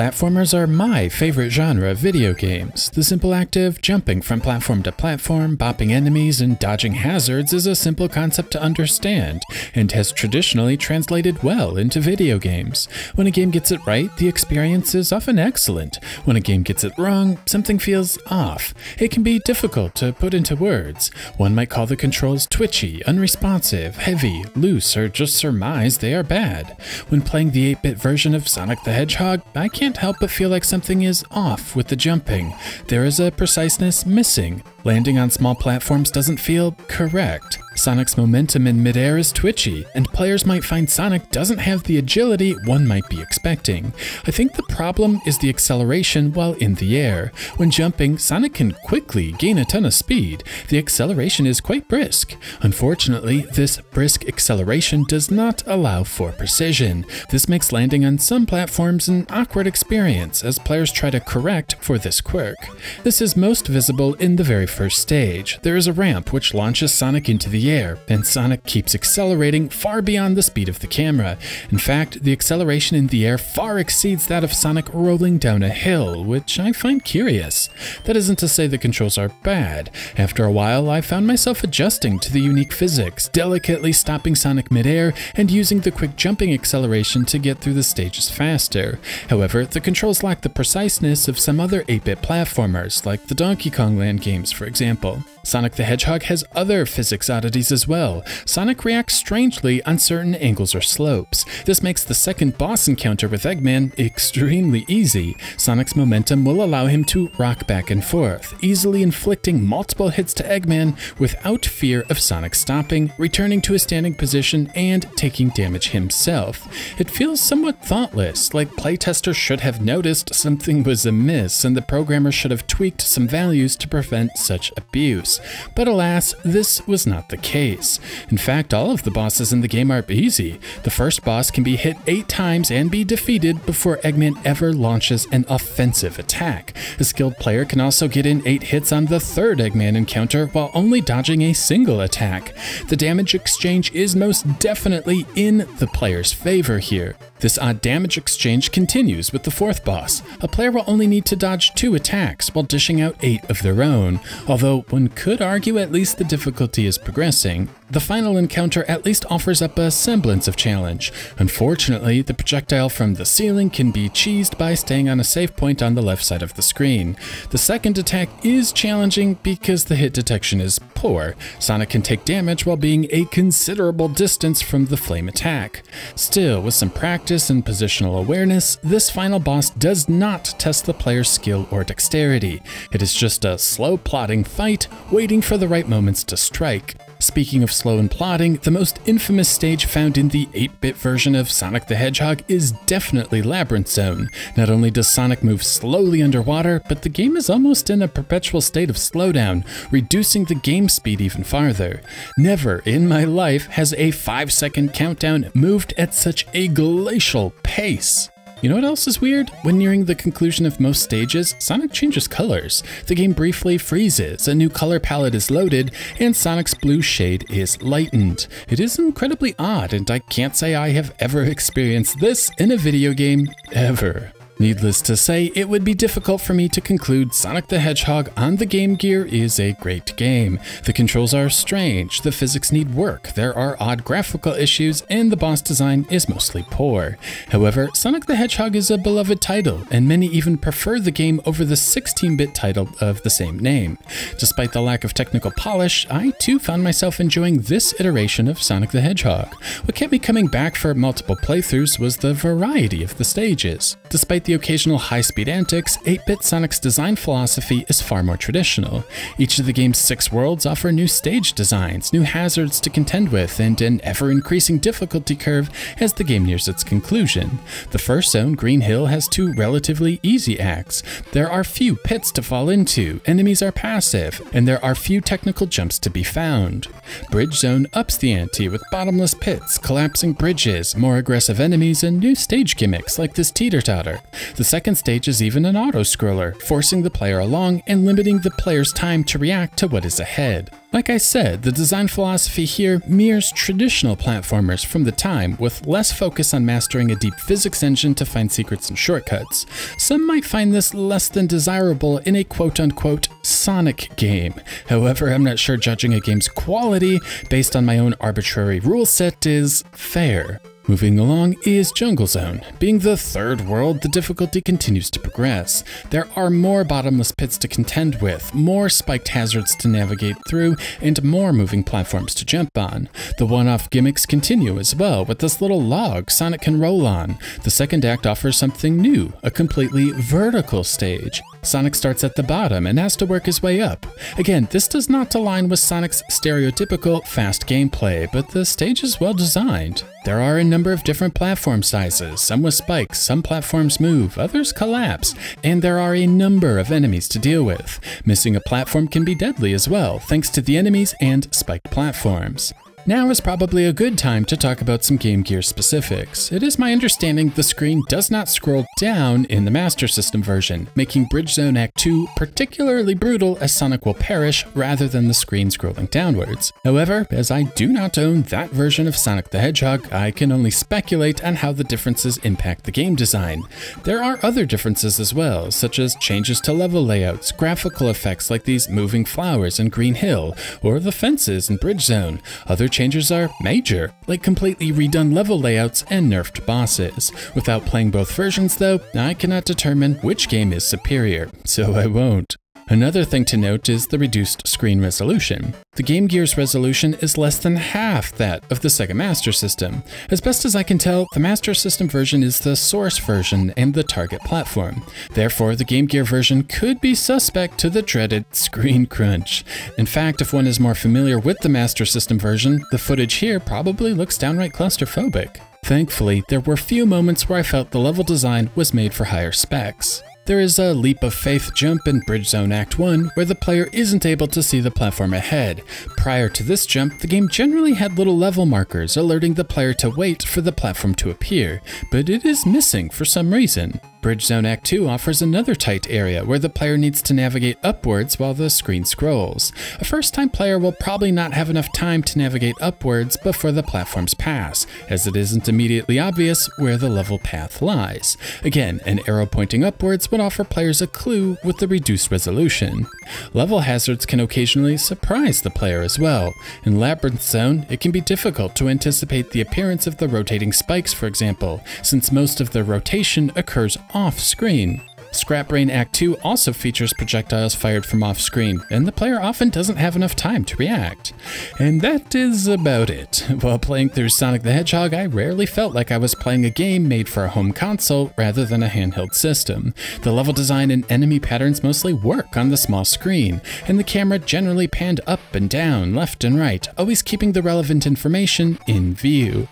Platformers are my favorite genre of video games. The simple act of jumping from platform to platform, bopping enemies, and dodging hazards is a simple concept to understand, and has traditionally translated well into video games. When a game gets it right, the experience is often excellent. When a game gets it wrong, something feels off. It can be difficult to put into words. One might call the controls twitchy, unresponsive, heavy, loose, or just surmise they are bad. When playing the 8 bit version of Sonic the Hedgehog, I can't help but feel like something is off with the jumping. There is a preciseness missing. Landing on small platforms doesn't feel correct. Sonic's momentum in midair is twitchy, and players might find Sonic doesn't have the agility one might be expecting. I think the problem is the acceleration while in the air. When jumping, Sonic can quickly gain a ton of speed. The acceleration is quite brisk. Unfortunately, this brisk acceleration does not allow for precision. This makes landing on some platforms an awkward experience as players try to correct for this quirk. This is most visible in the very first stage. There is a ramp which launches Sonic into the air, and Sonic keeps accelerating far beyond the speed of the camera. In fact, the acceleration in the air far exceeds that of Sonic rolling down a hill, which I find curious. That isn't to say the controls are bad. After a while, I found myself adjusting to the unique physics, delicately stopping Sonic midair and using the quick jumping acceleration to get through the stages faster. However, the controls lack the preciseness of some other 8-bit platformers, like the Donkey Kong Land games, for example. Sonic the Hedgehog has other physics oddities as well. Sonic reacts strangely on certain angles or slopes. This makes the second boss encounter with Eggman extremely easy. Sonic's momentum will allow him to rock back and forth, easily inflicting multiple hits to Eggman without fear of Sonic stopping, returning to a standing position, and taking damage himself. It feels somewhat thoughtless, like playtesters should have noticed something was amiss and the programmer should have tweaked some values to prevent such abuse. But alas, this was not the case. In fact, all of the bosses in the game are easy. The first boss can be hit 8 times and be defeated before Eggman ever launches an offensive attack. A skilled player can also get in 8 hits on the third Eggman encounter while only dodging a single attack. The damage exchange is most definitely in the player's favor here. This odd damage exchange continues with the fourth boss. A player will only need to dodge two attacks while dishing out eight of their own, although one could argue at least the difficulty is progressing. The final encounter at least offers up a semblance of challenge. Unfortunately, the projectile from the ceiling can be cheesed by staying on a safe point on the left side of the screen. The second attack is challenging because the hit detection is poor. Sonic can take damage while being a considerable distance from the flame attack. Still, with some practice and positional awareness, this final boss does not test the player's skill or dexterity. It is just a slow plodding fight, waiting for the right moments to strike. Speaking of slow and plodding, the most infamous stage found in the 8-bit version of Sonic the Hedgehog is definitely Labyrinth Zone. Not only does Sonic move slowly underwater, but the game is almost in a perpetual state of slowdown, reducing the game speed even farther. Never in my life has a 5 second countdown moved at such a glacial pace. You know what else is weird? When nearing the conclusion of most stages, Sonic changes colors. The game briefly freezes, a new color palette is loaded, and Sonic's blue shade is lightened. It is incredibly odd, and I can't say I have ever experienced this in a video game, ever. Needless to say, it would be difficult for me to conclude Sonic the Hedgehog on the Game Gear is a great game. The controls are strange, the physics need work, there are odd graphical issues, and the boss design is mostly poor. However, Sonic the Hedgehog is a beloved title, and many even prefer the game over the 16-bit title of the same name. Despite the lack of technical polish, I too found myself enjoying this iteration of Sonic the Hedgehog. What kept me coming back for multiple playthroughs was the variety of the stages. Despite the the occasional high-speed antics, 8-bit Sonic's design philosophy is far more traditional. Each of the game's six worlds offer new stage designs, new hazards to contend with, and an ever-increasing difficulty curve as the game nears its conclusion. The first zone, Green Hill, has two relatively easy acts. There are few pits to fall into, enemies are passive, and there are few technical jumps to be found. Bridge Zone ups the ante with bottomless pits, collapsing bridges, more aggressive enemies, and new stage gimmicks like this teeter-totter. The second stage is even an auto-scroller, forcing the player along and limiting the player's time to react to what is ahead. Like I said, the design philosophy here mirrors traditional platformers from the time, with less focus on mastering a deep physics engine to find secrets and shortcuts. Some might find this less than desirable in a quote unquote Sonic game. However, I'm not sure judging a game's quality based on my own arbitrary rule set is fair. Moving along is Jungle Zone. Being the third world, the difficulty continues to progress. There are more bottomless pits to contend with, more spiked hazards to navigate through, and more moving platforms to jump on. The one-off gimmicks continue as well, with this little log Sonic can roll on. The second act offers something new, a completely vertical stage. Sonic starts at the bottom and has to work his way up. Again, this does not align with Sonic's stereotypical fast gameplay, but the stage is well designed. There are a number of different platform sizes, some with spikes, some platforms move, others collapse, and there are a number of enemies to deal with. Missing a platform can be deadly as well, thanks to the enemies and spiked platforms. Now is probably a good time to talk about some Game Gear specifics. It is my understanding the screen does not scroll down in the Master System version, making Bridge Zone Act 2 particularly brutal as Sonic will perish rather than the screen scrolling downwards. However, as I do not own that version of Sonic the Hedgehog, I can only speculate on how the differences impact the game design. There are other differences as well, such as changes to level layouts, graphical effects like these moving flowers in Green Hill, or the fences in Bridge Zone. Other changes are major, like completely redone level layouts and nerfed bosses. Without playing both versions though, I cannot determine which game is superior, so I won't. Another thing to note is the reduced screen resolution. The Game Gear's resolution is less than half that of the Sega Master System. As best as I can tell, the Master System version is the source version and the target platform. Therefore, the Game Gear version could be suspect to the dreaded screen crunch. In fact, if one is more familiar with the Master System version, the footage here probably looks downright claustrophobic. Thankfully, there were few moments where I felt the level design was made for higher specs. There is a leap of faith jump in Bridge Zone Act 1 where the player isn't able to see the platform ahead. Prior to this jump, the game generally had little level markers alerting the player to wait for the platform to appear, but it is missing for some reason. Bridge Zone Act 2 offers another tight area where the player needs to navigate upwards while the screen scrolls. A first time player will probably not have enough time to navigate upwards before the platforms pass, as it isn't immediately obvious where the level path lies. Again, an arrow pointing upwards would offer players a clue with the reduced resolution. Level hazards can occasionally surprise the player as well. In Labyrinth Zone, it can be difficult to anticipate the appearance of the rotating spikes, for example, since most of the rotation occurs off screen. Scrap Brain Act 2 also features projectiles fired from off screen, and the player often doesn't have enough time to react. And that is about it. While playing through Sonic the Hedgehog, I rarely felt like I was playing a game made for a home console rather than a handheld system. The level design and enemy patterns mostly work on the small screen, and the camera generally panned up and down, left and right, always keeping the relevant information in view.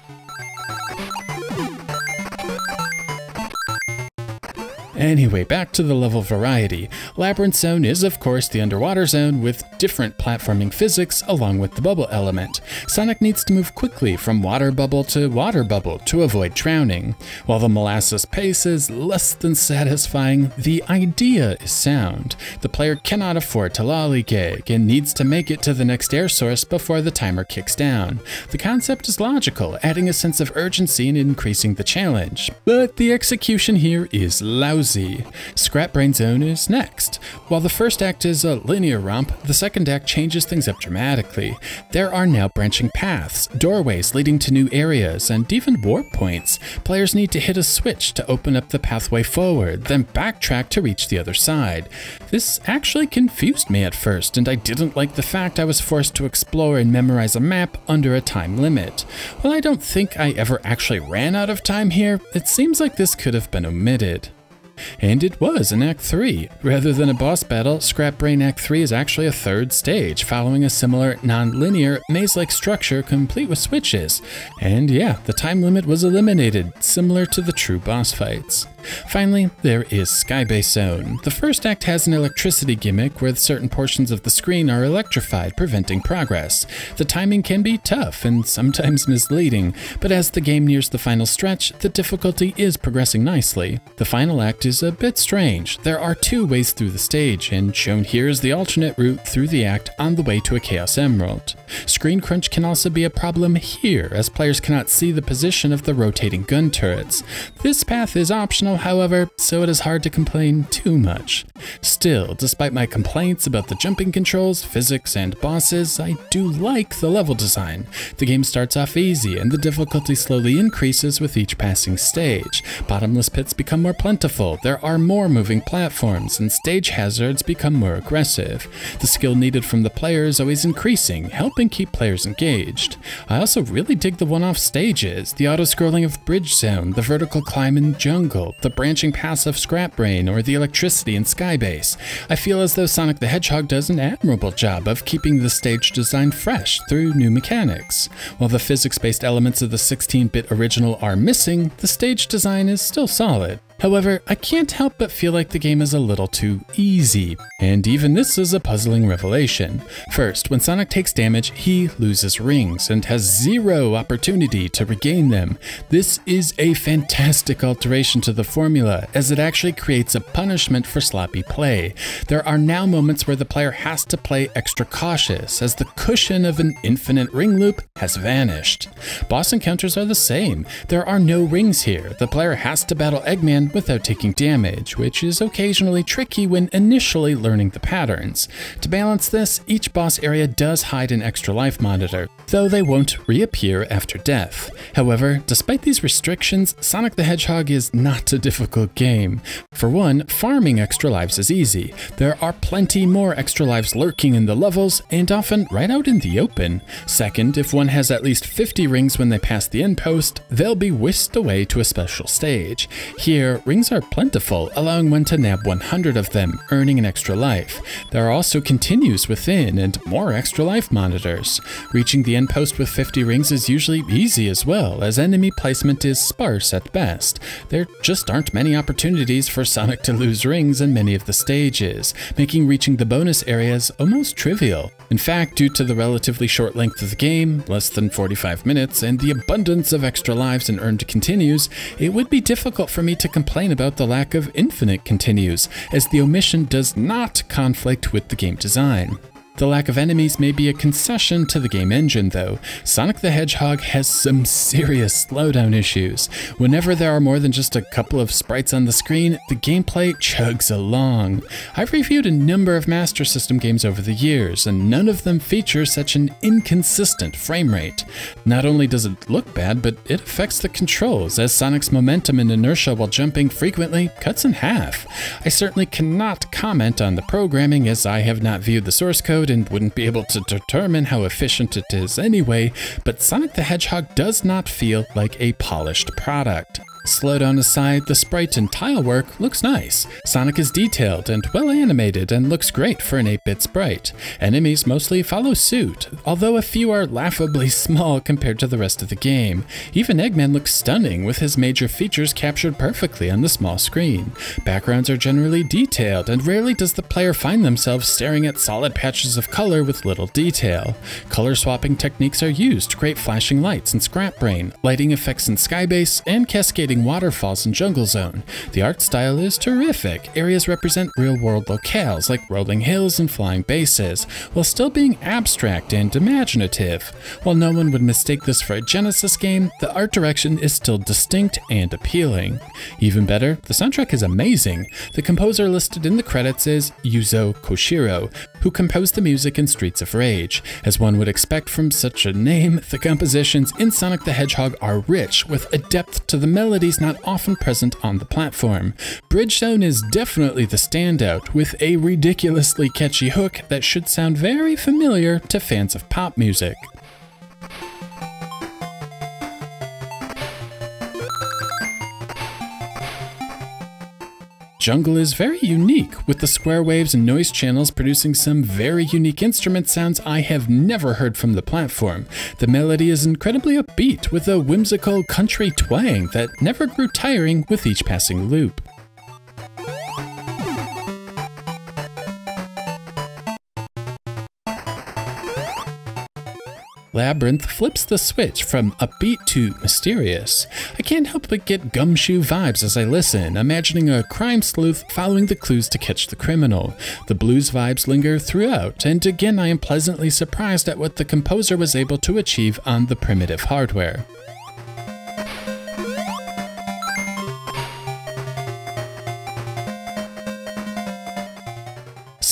Anyway, back to the level variety. Labyrinth Zone is of course the underwater zone with different platforming physics along with the bubble element. Sonic needs to move quickly from water bubble to water bubble to avoid drowning. While the molasses pace is less than satisfying, the idea is sound. The player cannot afford to lollygag and needs to make it to the next air source before the timer kicks down. The concept is logical, adding a sense of urgency and increasing the challenge. But the execution here is lousy Scrap Brain Zone is next. While the first act is a linear romp, the second act changes things up dramatically. There are now branching paths, doorways leading to new areas, and even warp points. Players need to hit a switch to open up the pathway forward, then backtrack to reach the other side. This actually confused me at first, and I didn't like the fact I was forced to explore and memorize a map under a time limit. While I don't think I ever actually ran out of time here, it seems like this could have been omitted. And it was in Act 3. Rather than a boss battle, Scrap Brain Act 3 is actually a third stage, following a similar, non-linear, maze-like structure complete with switches. And yeah, the time limit was eliminated, similar to the true boss fights. Finally, there is Skybase Zone. The first act has an electricity gimmick where certain portions of the screen are electrified, preventing progress. The timing can be tough and sometimes misleading, but as the game nears the final stretch, the difficulty is progressing nicely. The final act is a bit strange. There are two ways through the stage, and shown here is the alternate route through the act on the way to a Chaos Emerald. Screen crunch can also be a problem here, as players cannot see the position of the rotating gun turrets. This path is optional, however, so it is hard to complain too much. Still, despite my complaints about the jumping controls, physics, and bosses, I do like the level design. The game starts off easy, and the difficulty slowly increases with each passing stage. Bottomless pits become more plentiful, there are more moving platforms, and stage hazards become more aggressive. The skill needed from the player is always increasing, helping keep players engaged. I also really dig the one-off stages, the auto-scrolling of Bridge Zone, the vertical climb in Jungle, the branching paths of Scrap Brain, or the electricity in Skybase. I feel as though Sonic the Hedgehog does an admirable job of keeping the stage design fresh through new mechanics. While the physics-based elements of the 16-bit original are missing, the stage design is still solid. However, I can't help but feel like the game is a little too easy, and even this is a puzzling revelation. First, when Sonic takes damage, he loses rings and has zero opportunity to regain them. This is a fantastic alteration to the formula, as it actually creates a punishment for sloppy play. There are now moments where the player has to play extra cautious, as the cushion of an infinite ring loop has vanished. Boss encounters are the same. There are no rings here. The player has to battle Eggman without taking damage, which is occasionally tricky when initially learning the patterns. To balance this, each boss area does hide an extra life monitor, though they won't reappear after death. However, despite these restrictions, Sonic the Hedgehog is not a difficult game. For one, farming extra lives is easy. There are plenty more extra lives lurking in the levels, and often right out in the open. Second, if one has at least 50 rings when they pass the end post, they'll be whisked away to a special stage. Here, rings are plentiful, allowing one to nab 100 of them, earning an extra life. There are also continues within and more extra life monitors. Reaching the end post with 50 rings is usually easy as well, as enemy placement is sparse at best. There just aren't many opportunities for Sonic to lose rings in many of the stages, making reaching the bonus areas almost trivial. In fact, due to the relatively short length of the game, less than 45 minutes, and the abundance of extra lives and earned continues, it would be difficult for me to complain about the lack of infinite continues, as the omission does not conflict with the game design. The lack of enemies may be a concession to the game engine, though. Sonic the Hedgehog has some serious slowdown issues. Whenever there are more than just a couple of sprites on the screen, the gameplay chugs along. I've reviewed a number of Master System games over the years, and none of them feature such an inconsistent frame rate. Not only does it look bad, but it affects the controls, as Sonic's momentum and inertia while jumping frequently cuts in half. I certainly cannot comment on the programming, as I have not viewed the source code and wouldn't be able to determine how efficient it is anyway, but Sonic the Hedgehog does not feel like a polished product. Slowdown aside, the sprite and tile work looks nice. Sonic is detailed and well animated and looks great for an 8-bit sprite. Enemies mostly follow suit, although a few are laughably small compared to the rest of the game. Even Eggman looks stunning with his major features captured perfectly on the small screen. Backgrounds are generally detailed and rarely does the player find themselves staring at solid patches of color with little detail. Color swapping techniques are used to create flashing lights in Scrap Brain, lighting effects in Skybase, and cascading waterfalls and Jungle Zone. The art style is terrific. Areas represent real-world locales like rolling hills and flying bases, while still being abstract and imaginative. While no one would mistake this for a Genesis game, the art direction is still distinct and appealing. Even better, the soundtrack is amazing. The composer listed in the credits is Yuzo Koshiro, who composed the music in Streets of Rage. As one would expect from such a name, the compositions in Sonic the Hedgehog are rich, with a depth to the melodies not often present on the platform. Bridge Zone is definitely the standout, with a ridiculously catchy hook that should sound very familiar to fans of pop music. Jungle is very unique, with the square waves and noise channels producing some very unique instrument sounds I have never heard from the platform. The melody is incredibly upbeat, with a whimsical country twang that never grew tiring with each passing loop. Labyrinth flips the switch from upbeat to mysterious. I can't help but get gumshoe vibes as I listen, imagining a crime sleuth following the clues to catch the criminal. The blues vibes linger throughout, and again I am pleasantly surprised at what the composer was able to achieve on the primitive hardware.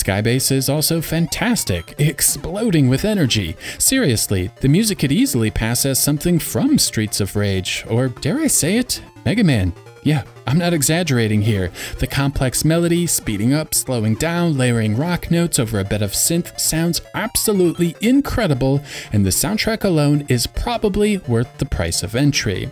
Skybase is also fantastic, exploding with energy. Seriously, the music could easily pass as something from Streets of Rage, or dare I say it, Mega Man. Yeah, I'm not exaggerating here. The complex melody, speeding up, slowing down, layering rock notes over a bed of synth sounds absolutely incredible, and the soundtrack alone is probably worth the price of entry.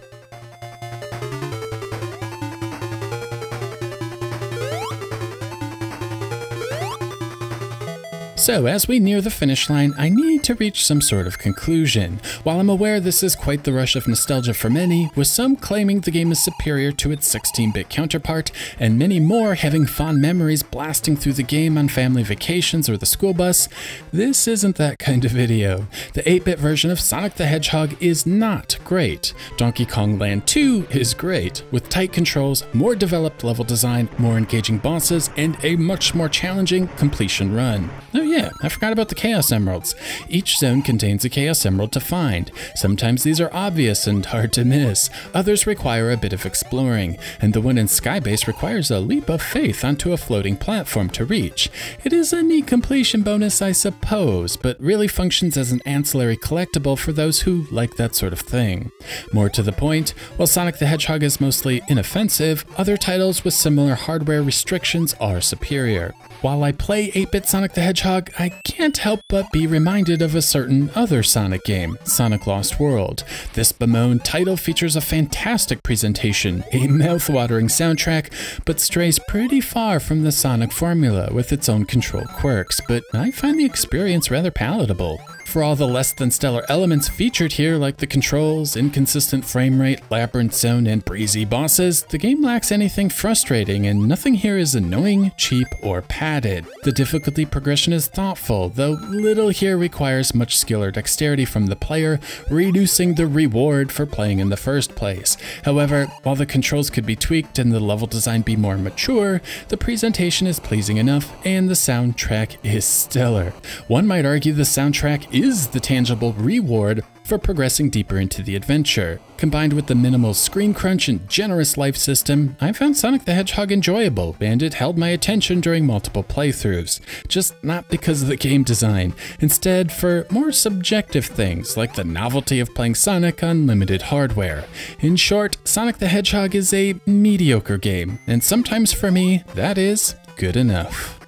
So, as we near the finish line, I need to reach some sort of conclusion. While I'm aware this is quite the rush of nostalgia for many, with some claiming the game is superior to its 16-bit counterpart, and many more having fond memories blasting through the game on family vacations or the school bus, this isn't that kind of video. The 8-bit version of Sonic the Hedgehog is not great. Donkey Kong Land 2 is great, with tight controls, more developed level design, more engaging bosses, and a much more challenging completion run. Oh yeah, yeah, I forgot about the Chaos Emeralds. Each zone contains a Chaos Emerald to find. Sometimes these are obvious and hard to miss. Others require a bit of exploring, and the one in Skybase requires a leap of faith onto a floating platform to reach. It is a neat completion bonus, I suppose, but really functions as an ancillary collectible for those who like that sort of thing. More to the point, while Sonic the Hedgehog is mostly inoffensive, other titles with similar hardware restrictions are superior. While I play 8-bit Sonic the Hedgehog, I can't help but be reminded of a certain other Sonic game, Sonic Lost World. This bemoaned title features a fantastic presentation, a mouth-watering soundtrack, but strays pretty far from the Sonic formula with its own control quirks, but I find the experience rather palatable for all the less than stellar elements featured here, like the controls, inconsistent frame rate, labyrinth zone, and breezy bosses, the game lacks anything frustrating, and nothing here is annoying, cheap, or padded. The difficulty progression is thoughtful, though little here requires much skill or dexterity from the player, reducing the reward for playing in the first place. However, while the controls could be tweaked and the level design be more mature, the presentation is pleasing enough, and the soundtrack is stellar. One might argue the soundtrack is the tangible reward for progressing deeper into the adventure. Combined with the minimal screen crunch and generous life system, I found Sonic the Hedgehog enjoyable, and it held my attention during multiple playthroughs. Just not because of the game design, instead for more subjective things like the novelty of playing Sonic on limited hardware. In short, Sonic the Hedgehog is a mediocre game, and sometimes for me, that is good enough.